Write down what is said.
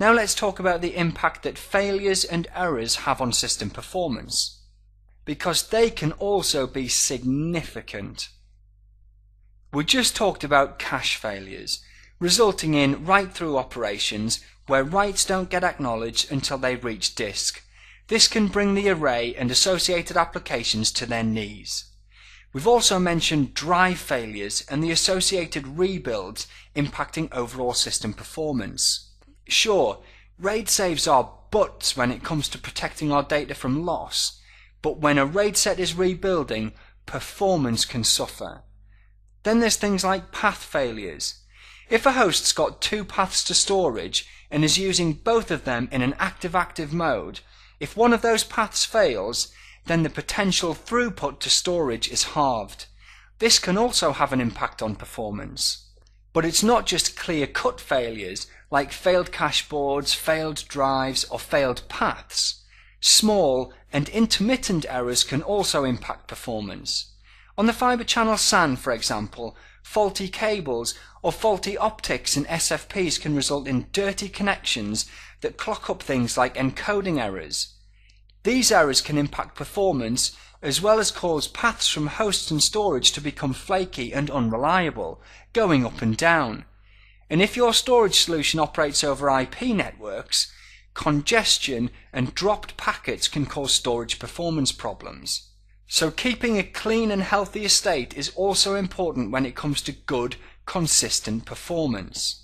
Now let's talk about the impact that failures and errors have on system performance, because they can also be significant. We just talked about cache failures, resulting in write-through operations where writes don't get acknowledged until they reach disk. This can bring the array and associated applications to their knees. We've also mentioned drive failures and the associated rebuilds impacting overall system performance. Sure, RAID saves our butts when it comes to protecting our data from loss, but when a RAID set is rebuilding, performance can suffer. Then there's things like path failures. If a host's got two paths to storage and is using both of them in an active-active mode, if one of those paths fails, then the potential throughput to storage is halved. This can also have an impact on performance. But it's not just clear-cut failures like failed cache boards, failed drives, or failed paths. Small and intermittent errors can also impact performance. On the Fibre Channel SAN, for example, faulty cables or faulty optics and SFPs can result in dirty connections that clock up things like encoding errors. These errors can impact performance as well as cause paths from hosts and storage to become flaky and unreliable, going up and down. And if your storage solution operates over IP networks, congestion and dropped packets can cause storage performance problems. So keeping a clean and healthy estate is also important when it comes to good, consistent performance.